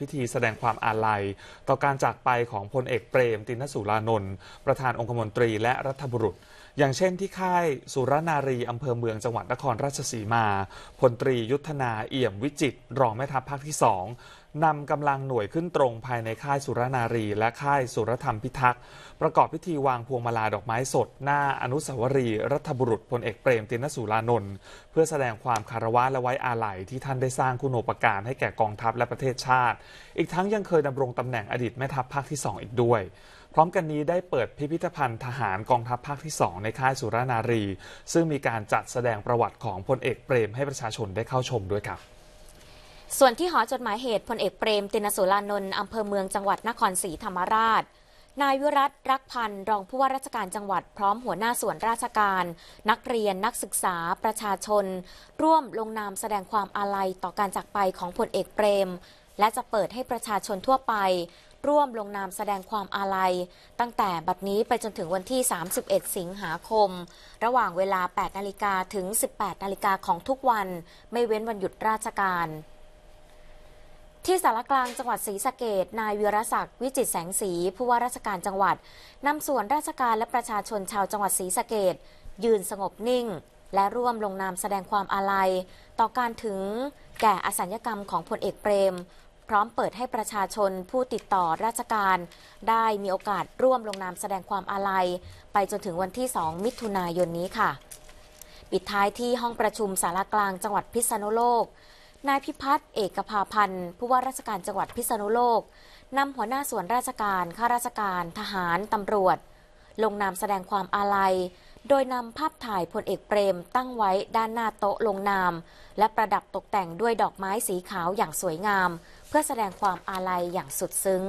พิธีแสดงความอาลัย ต่อการจากไปของพลเอกเปรม ตินสุรานนท์ประธานองคมนตรีและรัฐบุรุษ อย่างเช่นที่ค่ายสุรนารีอำเภอเมืองจังหวัดนครราชสีมา พลตรียุทธนาเอี่ยมวิจิตรรองแม่ทัพภาคที่สอง นำกำลังหน่วยขึ้นตรงภายในค่ายสุรนารี และค่ายสุรธรรมพิทักษ์ ประกอบพิธีวางพวงมาลาดอกไม้สด หน้าอนุสาวรีย์รัฐบุรุษพลเอกเปรมตินสุรานนท์เพื่อแสดงความคารวะและไว้อาลัยที่ท่านได้สร้างคุณูปการให้แก่กองทัพและประเทศชาติ อีกทั้งยังเคยดำรงตำแหน่งอดีตแม่ทัพภาคที่ 2 อีกด้วยพร้อมกันนี้ได้เปิดพิพิธภัณฑ์ทหารกองทัพภาคที่ 2 ในค่ายสุรนารี ซึ่งมีการจัดแสดงประวัติของพลเอกเปรมให้ประชาชนได้เข้าชมด้วยครับ ส่วนที่หอจดหมายเหตุพลเอกเปรม ตินสุรานนท์อำเภอเมืองจังหวัดนครศรีธรรมราช นายวิรัตรักพันธ์รองผู้ว่าราชการจังหวัดพร้อมหัวหน้าส่วนราชการ นักเรียนนักศึกษาประชาชน ร่วมลงนามแสดงความอาลัยต่อการจากไปของพลเอกเปรม และจะเปิดให้ประชาชนทั่วไป ร่วมลงนามแสดงความอาลัย ตั้งแต่บัดนี้ไปจนถึงวันที่ 31 สิงหาคม ระหว่างเวลา 8 นาฬิกาถึง 18 นาฬิกาของทุกวัน ไม่เว้นวันหยุดราชการ ที่สารกลางจังหวัดศรีสะเกดนายวีรศักดิ์วิจิตแสงสีผู้ว่าราชการจังหวัดนำส่วนราชการและประชาชนชาวจังหวัดศรีสะเกดยืนสงบนิ่ง และร่วมลงนามแสดงความอาลัย ต่อการถึงแก่อสัญญกรรมของพลเอกเปรม พร้อมเปิดให้ประชาชนผู้ติดต่อราชการ ได้มีโอกาสร่วมลงนามแสดงความอาลัย ไปจนถึงวันที่ 2 มิถุนายนนี้ค่ะ ปิดท้ายที่ห้องประชุมสารกลางจังหวัดพิษณุโลก นายพิพัฒน์เอกภาพันธ์ผู้ว่าราชการจังหวัดพิษณุโลกนำหัวหน้าส่วนราชการข้าราชการ ทหารตำรวจ ลงนามแสดงความอาลัย โดยนำภาพถ่ายพลเอกเปรมตั้งไว้ด้านหน้าโต๊ะลงนาม และประดับตกแต่งด้วยดอกไม้สีขาวอย่างสวยงาม เพื่อแสดงความอาลัยอย่างสุดซึ้ง